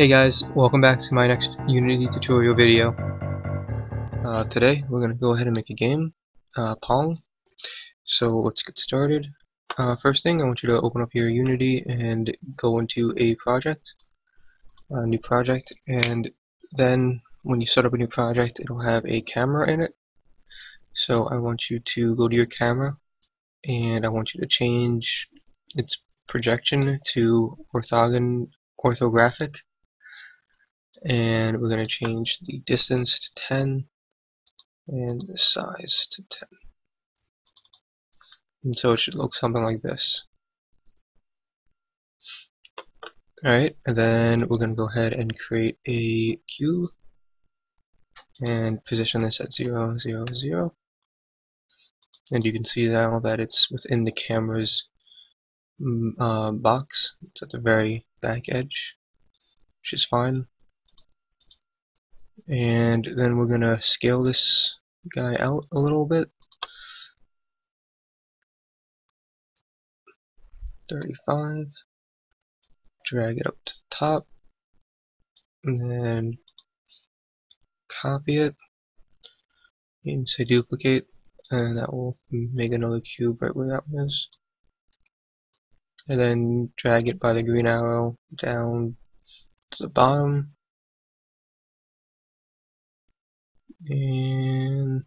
Hey guys, welcome back to my next Unity tutorial video. Uh, today we're going to go ahead and make a game, uh, Pong. So let's get started. Uh, first thing, I want you to open up your Unity and go into a project, a new project, and then when you start up a new project it'll have a camera in it. So I want you to go to your camera and I want you to change its projection to orthogon orthographic and we're going to change the distance to 10 and the size to 10 and so it should look something like this. Alright and then we're going to go ahead and create a cube and position this at 0 0 0 and you can see now that it's within the camera's mm, uh, box. It's at the very back edge which is fine and then we're gonna scale this guy out a little bit. 35 drag it up to the top. And then copy it. And say duplicate. And that will make another cube right where that one is and then drag it by the green arrow down to the bottom and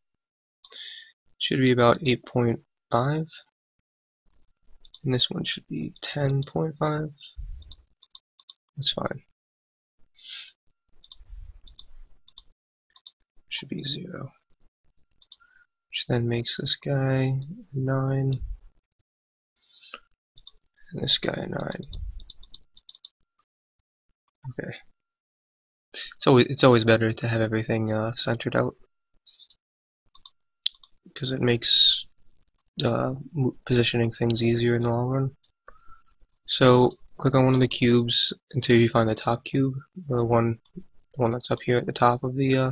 should be about 8.5 and this one should be 10.5 that's fine. Should be 0 which then makes this guy 9 and this guy 9 okay it's always it's always better to have everything uh, centered out because it makes uh, positioning things easier in the long run. So click on one of the cubes until you find the top cube, the one the one that's up here at the top of the uh,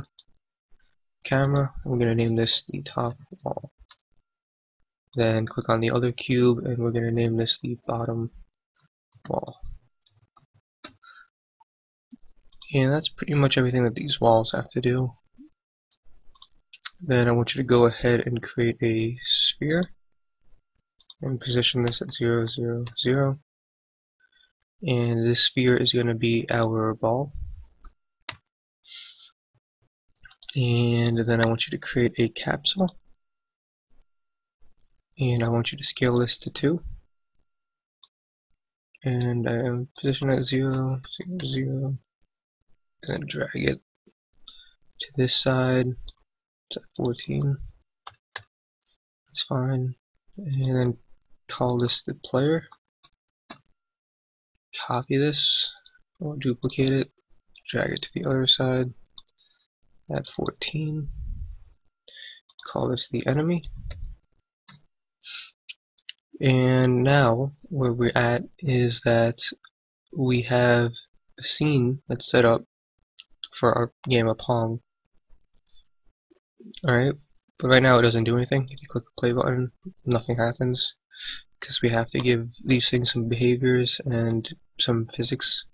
camera. We're going to name this the top wall. Then click on the other cube and we're going to name this the bottom wall. And that's pretty much everything that these walls have to do. Then I want you to go ahead and create a sphere and position this at 0, 0, 0. And this sphere is going to be our ball. And then I want you to create a capsule. And I want you to scale this to 2. And I position it at 0, 0, 0 and then drag it to this side. At 14 that's fine. And then call this the player. Copy this. Or duplicate it. Drag it to the other side. At 14 call this the enemy. And now where we're at is that we have a scene that's set up for our game of Pong. Alright, but right now it doesn't do anything. If you click the play button, nothing happens because we have to give these things some behaviors and some physics.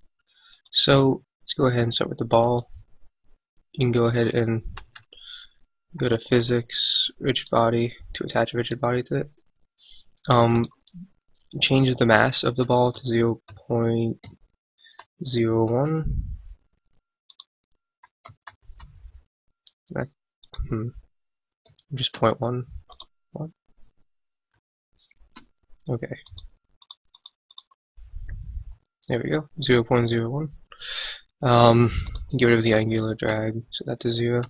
So let's go ahead and start with the ball. You can go ahead and go to physics, rigid body to attach a rigid body to it. Um, change the mass of the ball to 0 0.01 That, hmm. Just point one. What? Okay. There we go. 0 0.01. Um, get rid of the angular drag, so that's a 0.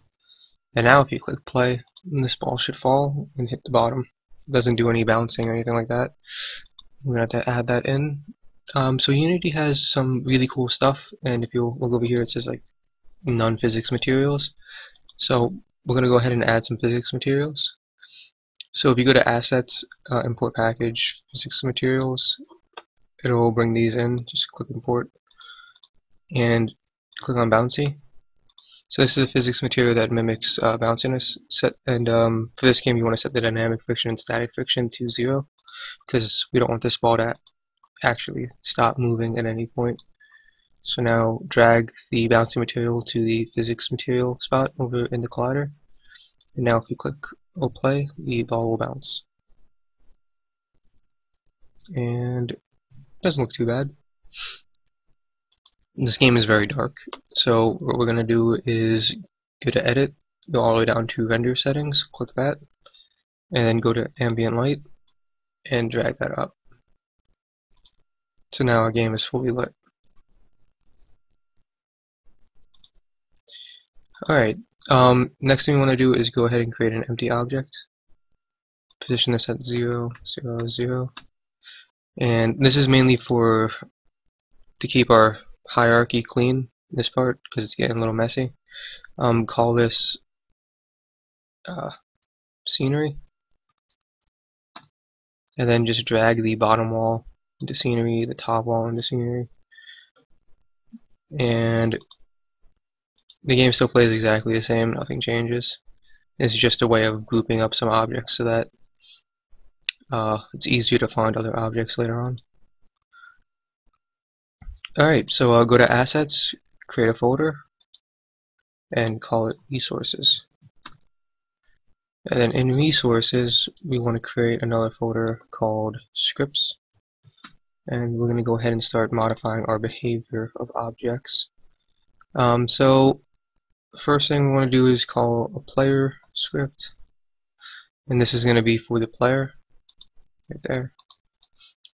And now if you click play, this ball should fall and hit the bottom. It doesn't do any bouncing or anything like that. We're going to have to add that in. Um, so Unity has some really cool stuff, and if you look over here it says like non-physics materials. So we're going to go ahead and add some physics materials. So if you go to assets, uh, import package, physics materials, it'll bring these in. Just click import and click on bouncy. So this is a physics material that mimics uh, bounciness. Set and um, for this game, you want to set the dynamic friction and static friction to zero because we don't want this ball to actually stop moving at any point. So now drag the bouncing material to the physics material spot over in the collider. And now if you click play, the ball will bounce. And doesn't look too bad. This game is very dark, so what we're going to do is go to edit, go all the way down to render settings, click that, and then go to ambient light and drag that up. So now our game is fully lit. Alright, um, next thing we want to do is go ahead and create an empty object. Position this at 0, 0, 0. And this is mainly for to keep our hierarchy clean, this part, because it's getting a little messy. Um, call this uh, scenery. And then just drag the bottom wall into scenery, the top wall into scenery. And the game still plays exactly the same, nothing changes. It's just a way of grouping up some objects so that uh, it's easier to find other objects later on. Alright, so I'll go to Assets, create a folder, and call it Resources. And then in Resources, we want to create another folder called Scripts. And we're going to go ahead and start modifying our behavior of objects. Um, so, the first thing we want to do is call a player script. And this is going to be for the player, right there.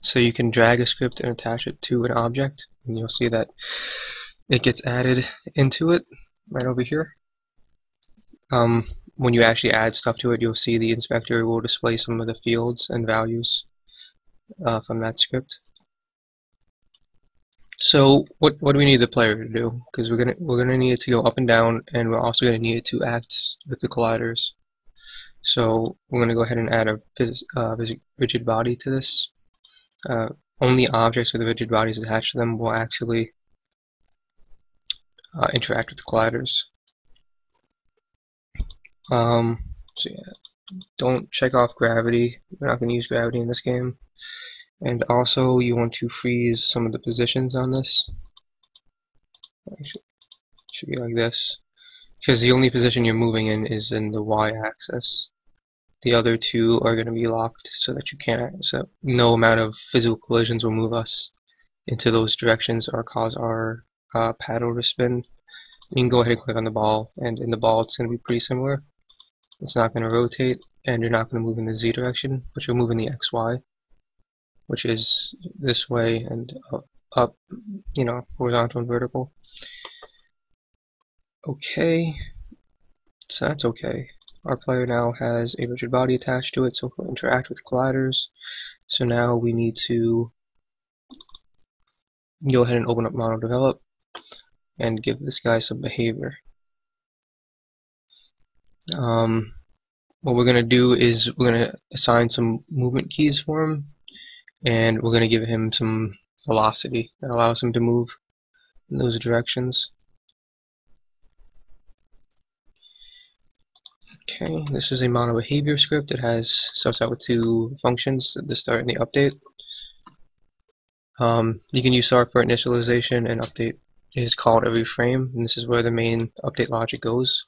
So you can drag a script and attach it to an object and you'll see that it gets added into it right over here. Um, when you actually add stuff to it, you'll see the inspector will display some of the fields and values uh, from that script. So what what do we need the player to do? Because we're gonna we're gonna need it to go up and down, and we're also gonna need it to act with the colliders. So we're gonna go ahead and add a uh, rigid body to this. Uh, only objects with rigid bodies attached to them will actually uh, interact with the colliders. Um, so yeah, don't check off gravity. We're not going to use gravity in this game. And also, you want to freeze some of the positions on this. Should be like this. Because the only position you're moving in is in the y-axis. The other two are going to be locked so that you can't, so no amount of physical collisions will move us into those directions or cause our uh, paddle to spin. You can go ahead and click on the ball, and in the ball it's going to be pretty similar. It's not going to rotate, and you're not going to move in the z direction, but you'll move in the xy, which is this way and up, you know, horizontal and vertical. Okay, so that's okay. Our player now has a rigid body attached to it, so it will interact with colliders. So now we need to go ahead and open up MonoDevelop and give this guy some behavior. Um, what we're going to do is we're going to assign some movement keys for him and we're going to give him some velocity that allows him to move in those directions. Okay, this is a mono behavior script. It has starts out with two functions the start and the update. Um, you can use start for initialization and update is called every frame, and this is where the main update logic goes.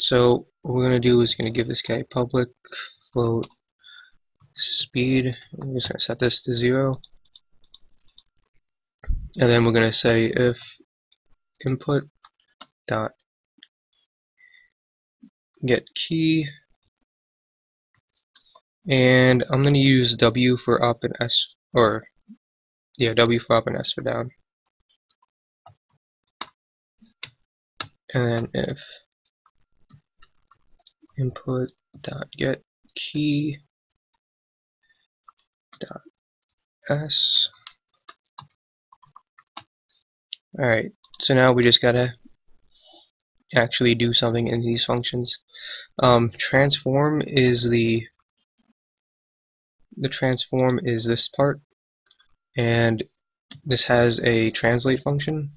So what we're going to do is going to give this guy public float speed. I'm just going to set this to zero, and then we're going to say if input dot get key. And I'm going to use W for up and S or yeah W for up and S for down. And then if input dot get key dot S alright so now we just gotta actually do something in these functions. Um, transform is the the transform is this part and this has a translate function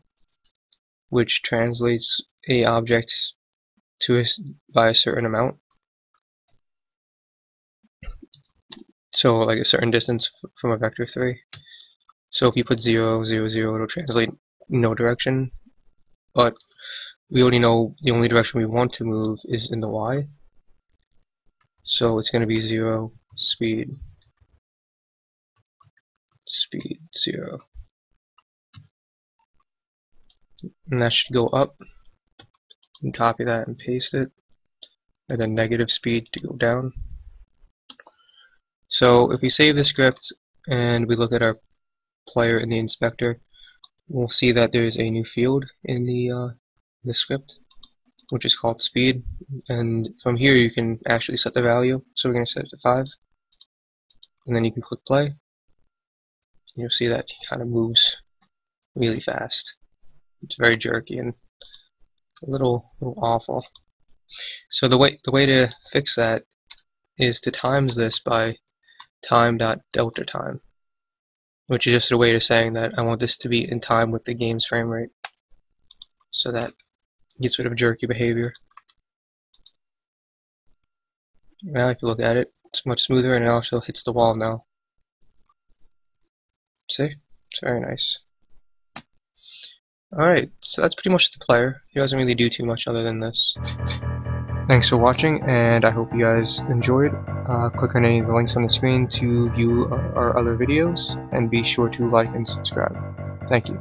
which translates a object to a, by a certain amount so like a certain distance from a vector 3 So if you put 0, 0, 0, it'll translate no direction. But we already know the only direction we want to move is in the y. So it's going to be 0, speed, speed, 0. And that should go up. And copy that and paste it. And then negative speed to go down. So if we save the script and we look at our player in the inspector, we'll see that there's a new field in the uh, the script, which is called speed. And from here you can actually set the value. So we're going to set it to 5. And then you can click play. And you'll see that he kind of moves really fast. It's very jerky and a little, little awful. So the way the way to fix that is to times this by time dot delta time, which is just a way of saying that I want this to be in time with the game's frame rate, so that gets rid of jerky behavior. Now if you look at it, it's much smoother and it also hits the wall now. See? It's very nice. Alright, so that's pretty much the player. He doesn't really do too much other than this. Thanks for watching, and I hope you guys enjoyed. Uh, click on any of the links on the screen to view our other videos, and be sure to like and subscribe. Thank you.